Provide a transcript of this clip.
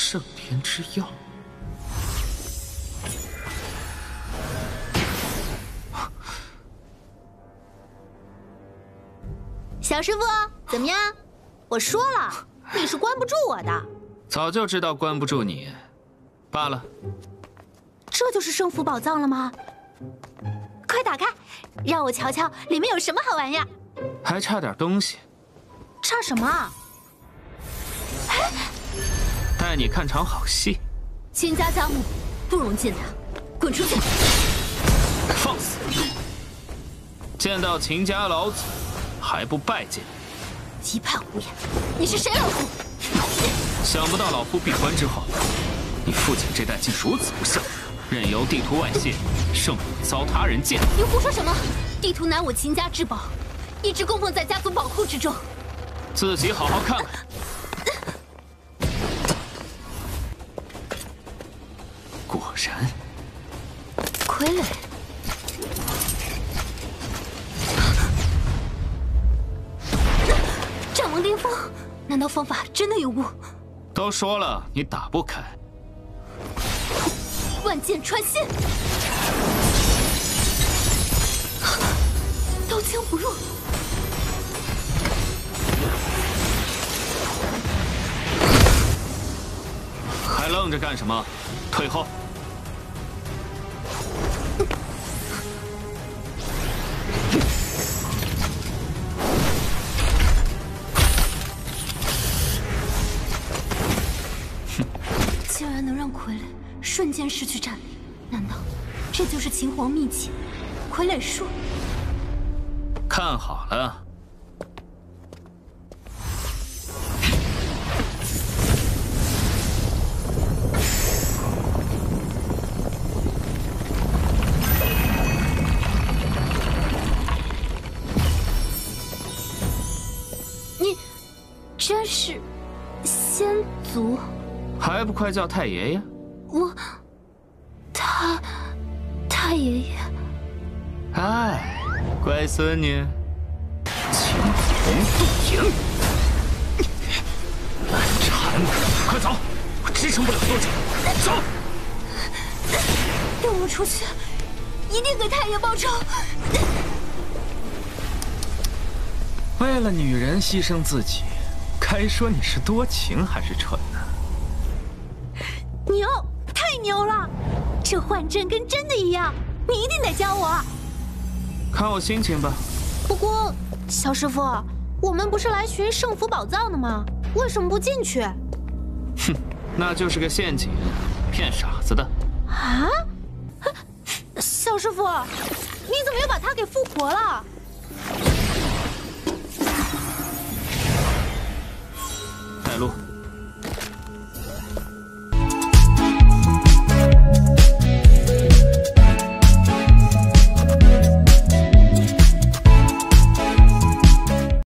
圣天之药。小师傅，怎么样？我说了，你是关不住我的。早就知道关不住你，罢了。这就是圣府宝藏了吗？快打开，让我瞧瞧里面有什么好玩意儿。还差点东西。差什么？带你看场好戏。秦家家母不容见谅，滚出去！放肆！见到秦家老祖还不拜见？一派胡言！你是谁，老夫？想不到老夫闭关之后，你父亲这代竟如此不孝，任由地图外泄，圣母遭他人践踏。你胡说什么？地图乃我秦家至宝，一直供奉在家族宝库之中。自己好好看看。果然，傀儡。战王巅峰，难道方法真的有误？都说了，你打不开。万箭穿心，刀枪不入。还愣着干什么？退后！竟然能让傀儡瞬间失去战力，难道这就是秦皇秘籍——傀儡术？看好了。真是先祖，还不快叫太爷爷！我，太太爷爷，哎，乖孙女，青龙渡影，难缠，快走，我支撑不了多久，走！跟我出去，一定给太爷报仇！为了女人牺牲自己。该说你是多情还是蠢呢？牛，太牛了！这幻阵跟真的一样，你一定得教我。看我心情吧。不过，小师傅，我们不是来寻圣府宝藏的吗？为什么不进去？哼，那就是个陷阱，骗傻子的。啊？小师傅，你怎么又把他给复活了？路。